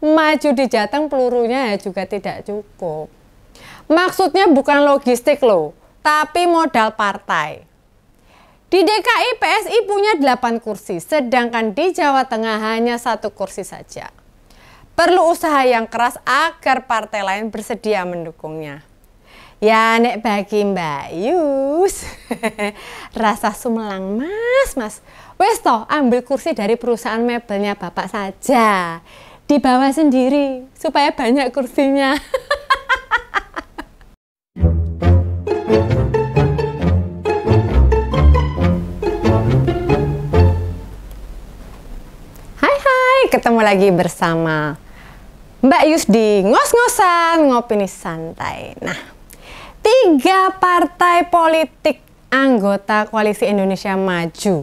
maju di Jateng pelurunya ya juga tidak cukup. Maksudnya bukan logistik loh, tapi modal partai. Di DKI PSI punya 8 kursi, sedangkan di Jawa Tengah hanya satu kursi saja. Perlu usaha yang keras agar partai lain bersedia mendukungnya. Ya nek bagi Mbak Yus, rasa sumelang mas mas. Wes toh ambil kursi dari perusahaan mebelnya bapak saja. Dibawa sendiri supaya banyak kursinya. Hai hai, ketemu lagi bersama Mbak Yus di ngos-ngosan ngopini santai. Nah, tiga partai politik anggota Koalisi Indonesia Maju,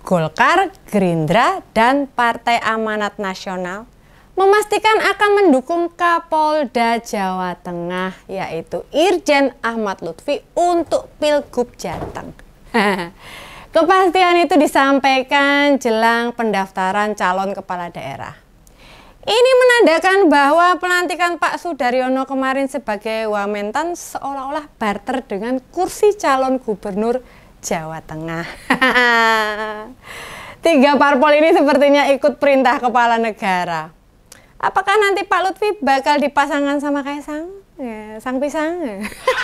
Golkar, Gerindra, dan Partai Amanat Nasional memastikan akan mendukung Kapolda Jawa Tengah yaitu Irjen Ahmad Lutfi untuk Pilgub Jateng. Kepastian itu disampaikan jelang pendaftaran calon kepala daerah. Ini menandakan bahwa pelantikan Pak Sudaryono kemarin sebagai Wamentan seolah-olah barter dengan kursi calon gubernur Jawa Tengah. Tiga parpol ini sepertinya ikut perintah kepala negara. Apakah nanti Pak Lutfi bakal dipasangkan sama Kaisang? Ya, sang pisang.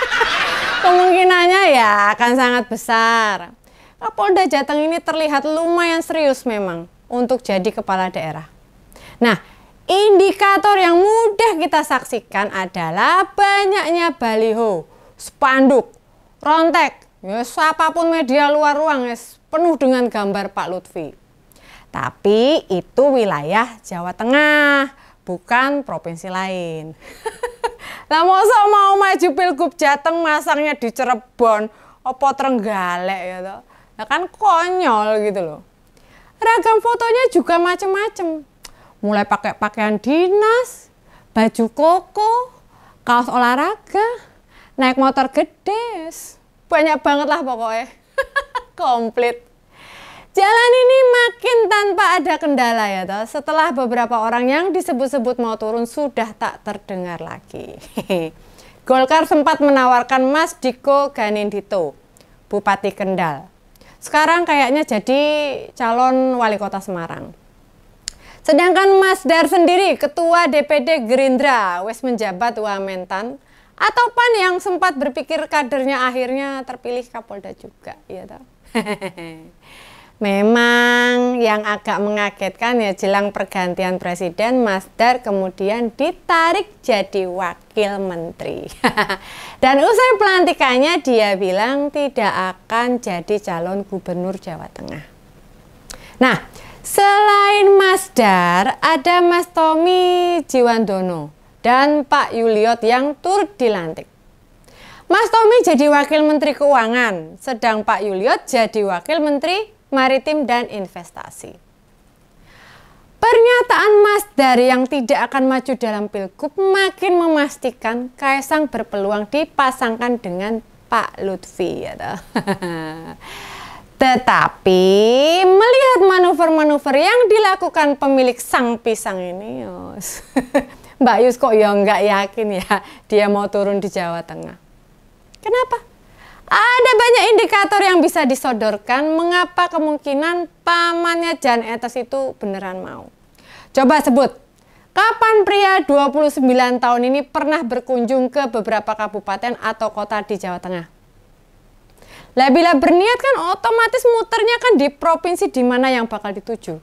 Kemungkinannya ya akan sangat besar. Kapolda Jateng ini terlihat lumayan serius memang untuk jadi kepala daerah. Nah, indikator yang mudah kita saksikan adalah banyaknya baliho, spanduk, rontek, ya siapa pun media luar ruang ya, penuh dengan gambar Pak Lutfi. Tapi itu wilayah Jawa Tengah, bukan provinsi lain. Lah masa mau maju pilgub Jateng masangnya di Cirebon, opo Trenggalek ya toh. Nah kan konyol gitu loh. Ragam fotonya juga macem-macem. Mulai pakai pakaian dinas, baju koko, kaos olahraga, naik motor gede. Banyak banget lah pokoknya. Komplit. Jalan ini makin tanpa ada kendala ya toh. Setelah beberapa orang yang disebut-sebut mau turun sudah tak terdengar lagi. Golkar sempat menawarkan Mas Diko Ganindito, Bupati Kendal sekarang kayaknya jadi calon wali kota Semarang. Sedangkan Mas Dar sendiri, ketua DPD Gerindra, wes menjabat Wamentan, atau PAN yang sempat berpikir kadernya akhirnya terpilih Kapolda juga, ya toh. Memang yang agak mengagetkan ya jelang pergantian presiden Mas Dar kemudian ditarik jadi wakil menteri. Dan usai pelantikannya dia bilang tidak akan jadi calon gubernur Jawa Tengah. Nah, selain Mas Dar ada Mas Tommy Jiwandono dan Pak Yuliot yang turut dilantik. Mas Tommy jadi wakil menteri keuangan, sedang Pak Yuliot jadi wakil menteri maritim dan investasi. Pernyataan Mas Dari yang tidak akan maju dalam pilgub makin memastikan Kaisang berpeluang dipasangkan dengan Pak Lutfi. Ya Tetapi melihat manuver-manuver yang dilakukan pemilik sang pisang ini, yos, Mbak Yus kok ya nggak yakin ya dia mau turun di Jawa Tengah. Kenapa? Ada banyak indikator yang bisa disodorkan mengapa kemungkinan pamannya Jan Etes itu beneran mau. Coba sebut, kapan pria 29 tahun ini pernah berkunjung ke beberapa kabupaten atau kota di Jawa Tengah? Lah bila berniat kan otomatis muternya kan di provinsi di mana yang bakal dituju.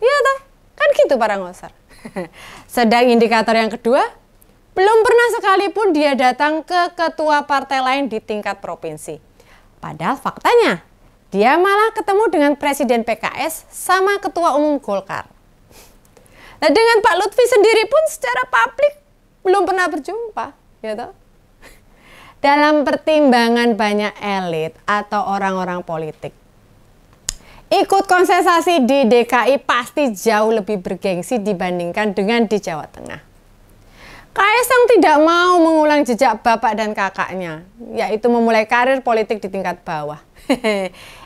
Iya toh? Kan gitu para ngosar. Sedang indikator yang kedua, belum pernah sekalipun dia datang ke ketua partai lain di tingkat provinsi. Padahal faktanya, dia malah ketemu dengan Presiden PKS sama Ketua Umum Golkar. Nah dengan Pak Lutfi sendiri pun secara publik belum pernah berjumpa. Toh? Dalam pertimbangan banyak elit atau orang-orang politik, ikut konsentrasi di DKI pasti jauh lebih bergengsi dibandingkan dengan di Jawa Tengah. Kaisang tidak mau mengulang jejak bapak dan kakaknya, yaitu memulai karir politik di tingkat bawah.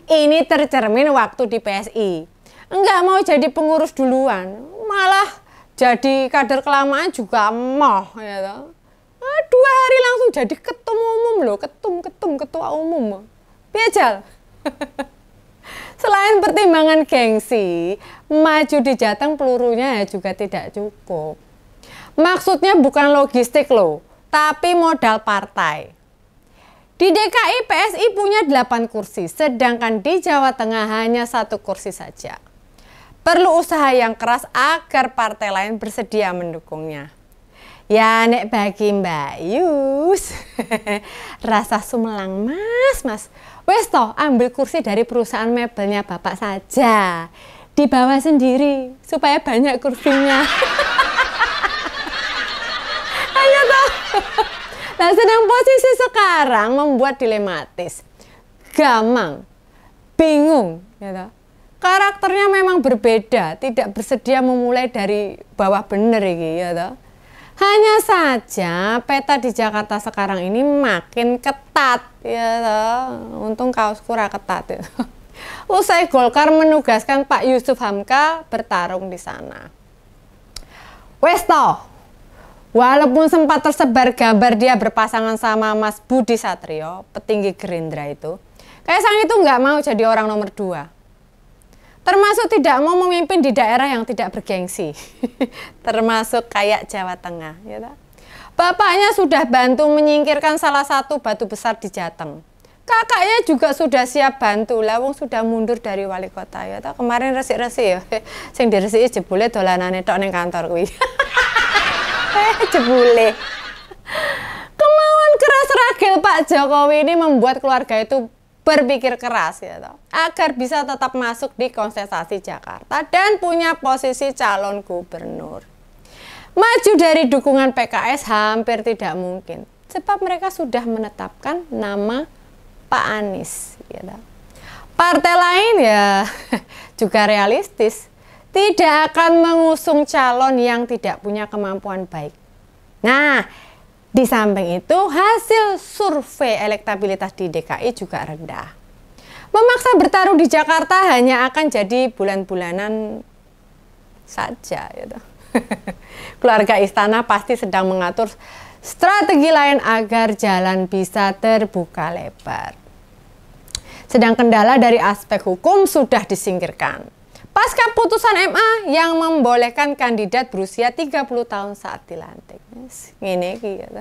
Ini tercermin waktu di PSI. Enggak mau jadi pengurus duluan, malah jadi kader kelamaan juga moh ya. Nah, dua hari langsung jadi ketum umum loh, ketum ketum ketua umum. Piajal. Selain pertimbangan gengsi, maju di Jateng pelurunya juga tidak cukup. Maksudnya bukan logistik loh, tapi modal partai. Di DKI PSI punya 8 kursi, sedangkan di Jawa Tengah hanya satu kursi saja. Perlu usaha yang keras agar partai lain bersedia mendukungnya. Ya nek bagi Mbak Yus, rasa sumelang mas mas Wes toh ambil kursi dari perusahaan mebelnya bapak saja. Dibawa sendiri supaya banyak kursinya. Ayo toh. Nah sedang posisi sekarang membuat dilematis. Gamang, bingung, toh. Karakternya memang berbeda, tidak bersedia memulai dari bawah bener iki, ya hanya saja peta di Jakarta sekarang ini makin ketat ya Untung kaos kurang ketat ya. Usai Golkar menugaskan Pak Yusuf Hamka bertarung di sana. Westo, walaupun sempat tersebar gambar dia berpasangan sama Mas Budi Satrio, petinggi Gerindra itu, Kaisang itu nggak mau jadi orang nomor dua termasuk tidak mau memimpin di daerah yang tidak bergengsi, termasuk kayak Jawa Tengah. Ya Bapaknya sudah bantu menyingkirkan salah satu batu besar di Jateng. Kakaknya juga sudah siap bantu, lawung sudah mundur dari wali kota ya. Kemarin resik-resik ya, sing diresiki jebule dolanane tok ning kantor. Jebule. Kemauan keras ragil Pak Jokowi ini membuat keluarga itu berpikir keras ya toh, agar bisa tetap masuk di kontestasi Jakarta dan punya posisi calon gubernur. Maju dari dukungan PKS hampir tidak mungkin sebab mereka sudah menetapkan nama Pak Anies toh. Partai lain ya juga realistis tidak akan mengusung calon yang tidak punya kemampuan baik. Nah, di samping itu, hasil survei elektabilitas di DKI juga rendah. Memaksa bertarung di Jakarta hanya akan jadi bulan-bulanan saja. Gitu. Keluarga istana pasti sedang mengatur strategi lain agar jalan bisa terbuka lebar. Sedang kendala dari aspek hukum sudah disingkirkan. Pasca putusan MA yang membolehkan kandidat berusia 30 tahun saat dilantik. Ini gitu.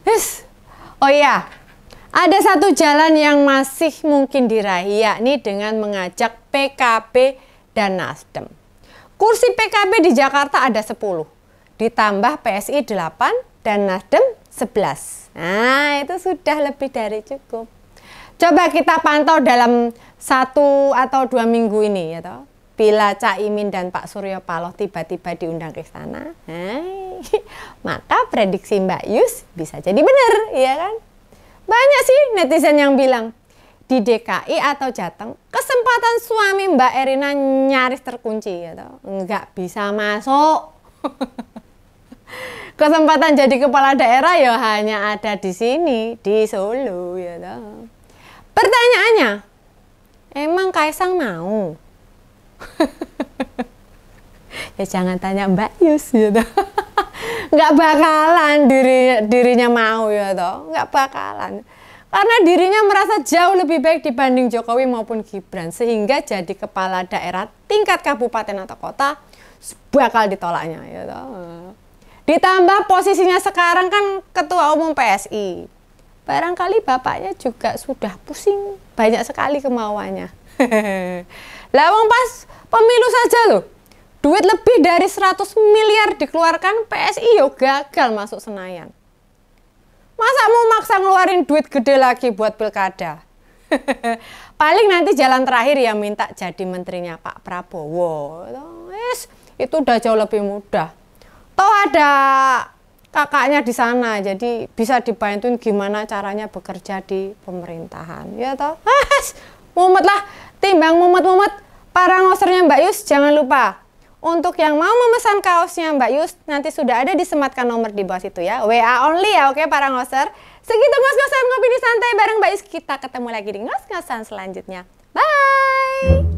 oh iya, ada satu jalan yang masih mungkin diraih, yakni dengan mengajak PKB dan Nasdem. Kursi PKB di Jakarta ada 10, ditambah PSI 8 dan Nasdem 11. Nah, itu sudah lebih dari cukup. Coba kita pantau dalam satu atau dua minggu ini ya toh. Bila Caimin dan Pak Suryo Paloh tiba-tiba diundang ke istana, hai, maka prediksi Mbak Yus bisa jadi benar, ya kan? Banyak sih netizen yang bilang, di DKI atau Jateng, kesempatan suami Mbak Erina nyaris terkunci ya toh. Nggak bisa masuk. kesempatan jadi kepala daerah ya hanya ada di sini, di Solo ya toh. Pertanyaannya, emang Kaisang mau? ya jangan tanya Mbak Yus gitu. nggak bakalan diri, dirinya mau ya toh, nggak bakalan. Karena dirinya merasa jauh lebih baik dibanding Jokowi maupun Gibran sehingga jadi kepala daerah tingkat kabupaten atau kota bakal ditolaknya ya toh. Ditambah posisinya sekarang kan ketua umum PSI barangkali bapaknya juga sudah pusing banyak sekali kemauannya. Lawang pas pemilu saja loh, duit lebih dari 100 miliar dikeluarkan PSI yo gagal masuk Senayan. Masa mau maksa ngeluarin duit gede lagi buat pilkada? Paling nanti jalan terakhir yang minta jadi menterinya Pak Prabowo. Itu udah jauh lebih mudah. Toh ada kakaknya di sana. Jadi bisa dibantuin gimana caranya bekerja di pemerintahan. Ya toh? Mumet lah. Timbang mumet-mumet. Para ngosernya Mbak Yus jangan lupa. Untuk yang mau memesan kaosnya Mbak Yus nanti sudah ada disematkan nomor di bawah situ ya. WA only ya oke para ngoser segitu ngos-ngosan ngopi di santai bareng Mbak Yus. Kita ketemu lagi di ngos-ngosan selanjutnya. Bye